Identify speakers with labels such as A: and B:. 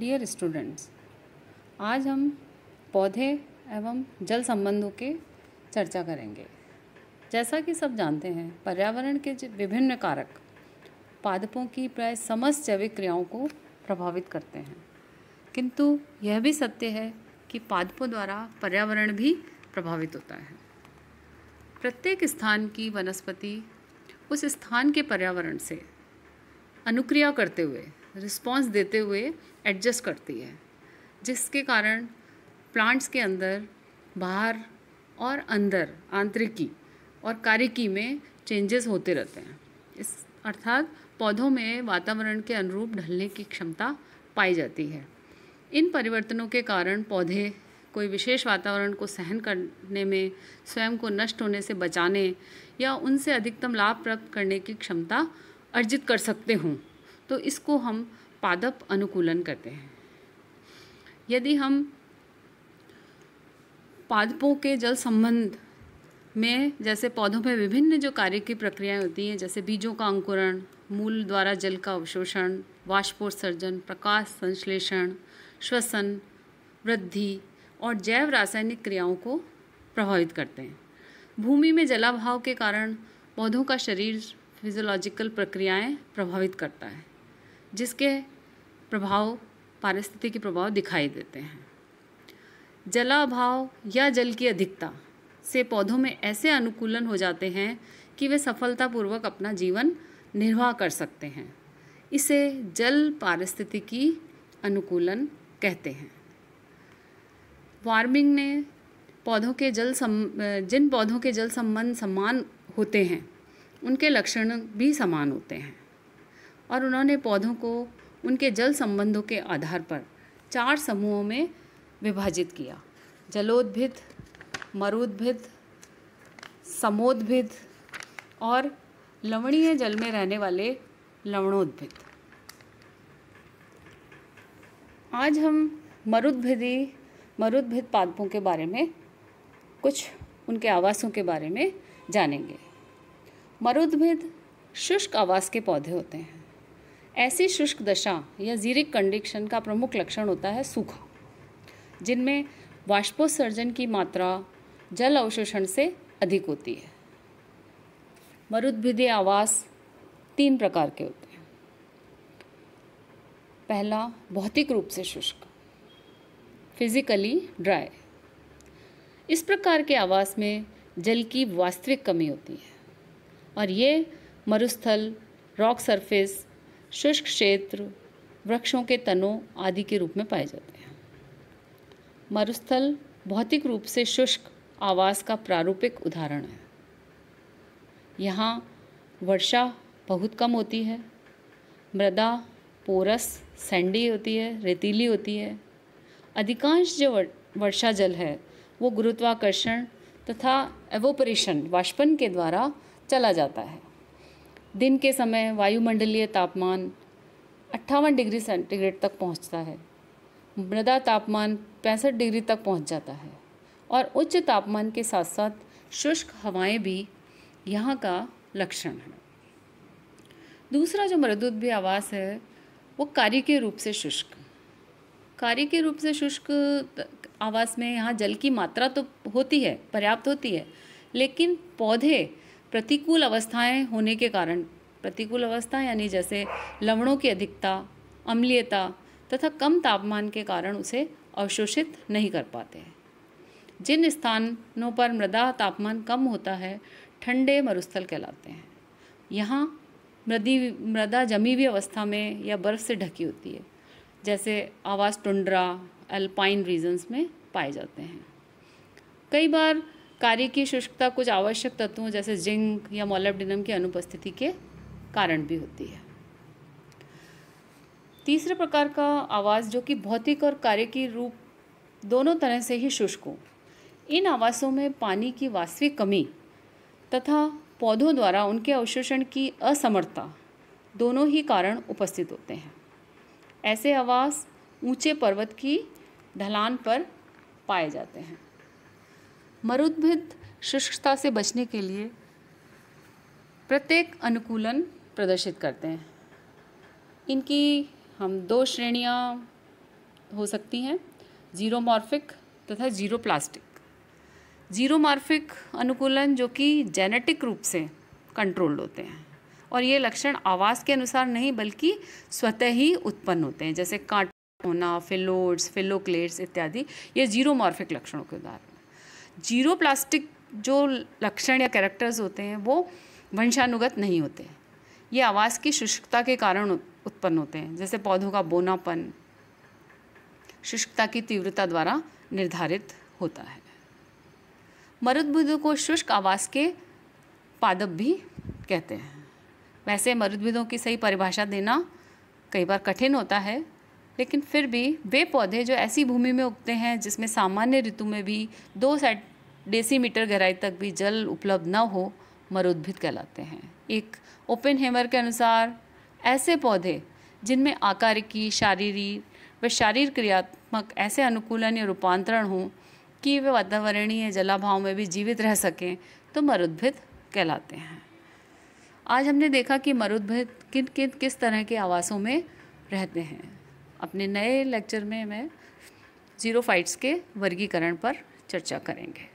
A: Dear students आज हम पौधे एवं जल संबंधों के चर्चा करेंगे। जैसा कि सब जानते हैं, पर्यावरण के विभिन्न कारक पादपों की प्राय समस्त जैविक क्रियाओं को प्रभावित करते हैं। किंतु यह भी सत्य है कि पादपों द्वारा पर्यावरण भी प्रभावित होता है। प्रत्येक स्थान की वनस्पति उस स्थान के पर्यावरण से अनुक्रिया करते हुए रिस्पॉन्स देते हुए एडजस्ट करती है, जिसके कारण प्लांट्स के अंदर, बाहर और अंदर आंतरिकी और कारिकी में चेंजेस होते रहते हैं। इस अर्थात पौधों में वातावरण के अनुरूप ढलने की क्षमता पाई जाती है। इन परिवर्तनों के कारण पौधे कोई विशेष वातावरण को सहन करने में, स्वयं को नष्ट होने से बचाने या उनसे अधिकतम लाभ प्राप्त करने की क्षमता अर्जित कर सकते हों। तो इसको हम पादप अनुकूलन करते हैं। यदि हम पादपों के जल संबंध में जैसे पौधों में विभिन्न जो कार्य की प्रक्रियाएँ होती हैं, जैसे बीजों का अंकुरण, मूल द्वारा जल का अवशोषण, वाष्पोत्सर्जन, प्रकाश संश्लेषण, श्वसन, वृद्धि और जैव रासायनिक क्रियाओं को प्रभावित करते हैं। भूमि में जलाभाव के कारण पौधों का शरीर फिजियोलॉजिकल प्रक्रियाएँ प्रभावित करता है। जिसके प्रभाव, पारिस्थितिकी प्रभाव दिखाई देते हैं। जलाभाव या जल की अधिकता से पौधों में ऐसे अनुकूलन हो जाते हैं कि वे सफलतापूर्वक अपना जीवन निर्वाह कर सकते हैं। इसे जल पारिस्थितिकी अनुकूलन कहते हैं। वार्मिंग ने पौधों के जल सम, जिन पौधों के जल संबंध समान होते हैं, उनके लक्षण भी समान होते हैं। और उन्होंने पौधों को उनके जल संबंधों के आधार पर चार समूहों में विभाजित किया। जलोद्भिद, मरुद्भिद, समोद्भिद और लवणीय जल में रहने वाले लवणोद्भिद। आज हम मरुद्भिदी, मरुद्भिद पादपों के बारे में, कुछ उनके आवासों के बारे में जानेंगे। मरुद्भिद शुष्क आवास के पौधे होते हैं। ऐसी शुष्क दशा या जीरिक कंडीशन का प्रमुख लक्षण होता है सूखा, जिनमें वाष्पोत्सर्जन की मात्रा जल अवशोषण से अधिक होती है। मरुद्भिदीय आवास तीन प्रकार के होते हैं। पहला, भौतिक रूप से शुष्क फिजिकली ड्राई इस प्रकार के आवास में जल की वास्तविक कमी होती है और ये मरुस्थल रॉक सरफेस शुष्क क्षेत्र, वृक्षों के तनों आदि के रूप में पाए जाते हैं। मरुस्थल भौतिक रूप से शुष्क आवास का प्रारूपिक उदाहरण है। यहाँ वर्षा बहुत कम होती है, मृदा पोरस सैंडी होती है, रेतीली होती है। अधिकांश जो वर्षा जल है, वो गुरुत्वाकर्षण तथा एवोपरेशन वाष्पन के द्वारा चला जाता है। दिन के समय वायुमंडलीय तापमान अट्ठावन डिग्री सेंटीग्रेड तक पहुँचता है। मृदा तापमान पैंसठ डिग्री तक पहुँच जाता है और उच्च तापमान के साथ साथ शुष्क हवाएँ भी यहाँ का लक्षण है। दूसरा जो मृदुद्भी आवास है, वो कार्य के रूप से शुष्क। कार्य के रूप से शुष्क आवास में यहाँ जल की मात्रा तो होती है, पर्याप्त होती है, लेकिन पौधे प्रतिकूल अवस्थाएँ होने के कारण, प्रतिकूल अवस्था यानी जैसे लवणों की अधिकता, अम्लीयता तथा कम तापमान के कारण उसे अवशोषित नहीं कर पाते हैं। जिन स्थानों पर मृदा तापमान कम होता है, ठंडे मरुस्थल कहलाते हैं। यहाँ मृदी, मृदा जमी हुई अवस्था में या बर्फ़ से ढकी होती है, जैसे आवास टुंड्रा, अल्पाइन रीजन्स में पाए जाते हैं। कई बार कार्य की शुष्कता कुछ आवश्यक तत्वों जैसे जिंक या मोलेब्डिनम की अनुपस्थिति के कारण भी होती है। तीसरे प्रकार का आवास जो कि भौतिक और कार्य की रूप दोनों तरह से ही शुष्क हो, इन आवासों में पानी की वास्तविक कमी तथा पौधों द्वारा उनके अवशोषण की असमर्थता दोनों ही कारण उपस्थित होते हैं। ऐसे आवास ऊँचे पर्वत की ढलान पर पाए जाते हैं। मरुद्भिद शुष्कता से बचने के लिए प्रत्येक अनुकूलन प्रदर्शित करते हैं। इनकी हम दो श्रेणियाँ हो सकती हैं, जीरोमॉर्फिक तथा ज़ीरो प्लास्टिक ज़ीरो जीरोमॉर्फिक अनुकूलन जो कि जेनेटिक रूप से कंट्रोल्ड होते हैं और ये लक्षण आवास के अनुसार नहीं बल्कि स्वतः ही उत्पन्न होते हैं, जैसे कांट होना, फिलोड्स, फिलोक्लेट्स इत्यादि, ये जीरोमॉर्फिक लक्षणों के उदाहरण ज़ीरो प्लास्टिक जो लक्षण या कैरेक्टर्स होते हैं, वो वंशानुगत नहीं होते ये आवास की शुष्कता के कारण उत्पन्न होते हैं। जैसे पौधों का बोनापन शुष्कता की तीव्रता द्वारा निर्धारित होता है। मरुद्भिदों को शुष्क आवास के पादप भी कहते हैं। वैसे मरुद्भिदों की सही परिभाषा देना कई बार कठिन होता है, लेकिन फिर भी वे पौधे जो ऐसी भूमि में उगते हैं, जिसमें सामान्य ऋतु में भी दो सेट डेसीमीटर गहराई तक भी जल उपलब्ध न हो मरुद्भिद कहलाते हैं। एक ओपन हेमर के अनुसार, ऐसे पौधे जिनमें आकार की शारीरिक व शारीर क्रियात्मक ऐसे अनुकूलन या रूपांतरण हों कि वे वातावरणीय जलाभाव में भी जीवित रह सकें तो मरुद्भिद कहलाते हैं। आज हमने देखा कि मरुद्भिद किन किन, किस तरह के आवासों में रहते हैं। अपने नए लेक्चर में मैं ज़ीरो फाइट्स के वर्गीकरण पर चर्चा करेंगे।